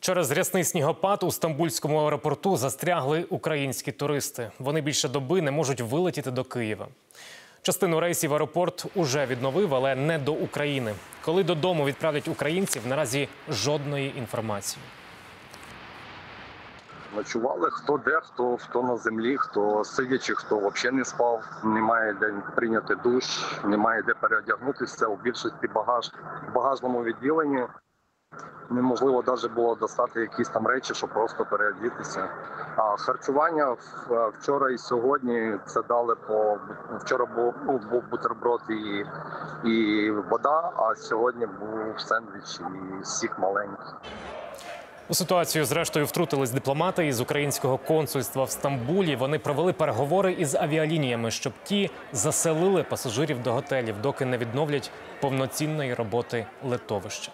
Через рясний снігопад у стамбульському аеропорту застрягли українські туристи. Вони більше доби не можуть вилетіти до Києва. Частину рейсів аеропорт уже відновив, але не до України. Коли додому відправлять українців, наразі жодної інформації. Ночували хто де, хто хто на землі, хто сидячи, хто взагалі не спав. Немає де прийняти душ, немає де переодягнутися. У більшості багаж в багажному відділенні. Неможливо навіть було достати якісь там речі, щоб просто переодітися. А харчування вчора і сьогодні це дали по вчора був, ну, був бутерброд і, і вода, а сьогодні був сендвіч і сік маленький. У ситуацію, зрештою, втрутились дипломати із українського консульства в Стамбулі. Вони провели переговори із авіалініями, щоб ті заселили пасажирів до готелів, доки не відновлять повноцінної роботи литовища.